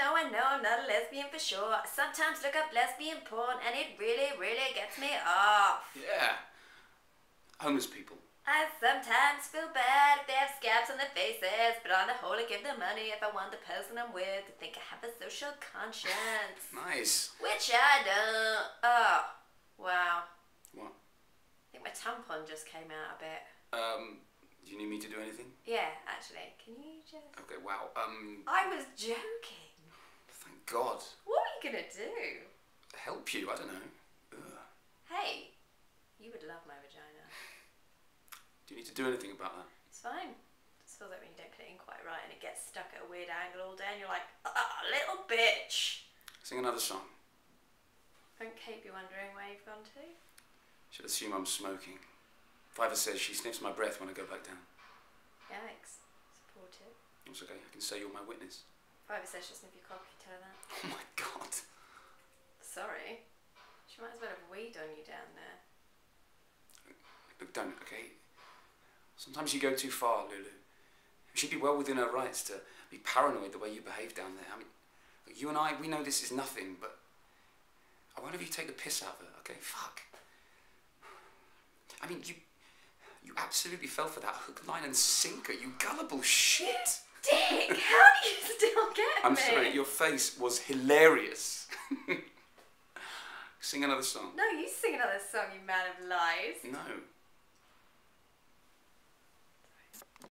though I know I'm not a lesbian for sure, I sometimes look up lesbian porn and it really, really gets me off. Yeah. Homeless people. I sometimes feel bad if they have scabs on their faces, but on the whole, I give them money if I want the person I'm with to think I have a social conscience. Nice. Which I don't. Oh, wow. What? I think my tampon just came out a bit. Um, do you need me to do anything? Yeah, actually. Can you just. Okay, wow. Um, I was joking. thank God. What are you gonna do? Help you? I don't know. Ugh. Hey, you would love my vagina. Do you need to do anything about that? It's fine. Just feels like when you don't put it in quite right and it gets stuck at a weird angle all day and you're like, ah, little bitch. Sing another song. Won't Kate be wondering where you've gone to? She'll assume I'm smoking. Fiver says she sniffs my breath when I go back down. Yikes. Supportive. It's okay. I can say you're my witness. Fiver says she'll your cock if you tell her that. Oh my God. Sorry. She might as well have weed on you down there. Look, don't. Okay. Sometimes you go too far, Lulu. She'd be well within her rights to be paranoid the way you behave down there. I mean, look, you and I, we know this is nothing, but I won't have you take the piss out of her, okay? Fuck. I mean, you, you absolutely fell for that hook, line, and sinker. You gullible shit. Dick! How do you still get I'm me? sorry. Your face was hilarious. Sing another song. No, you sing another song, you man of lies. No.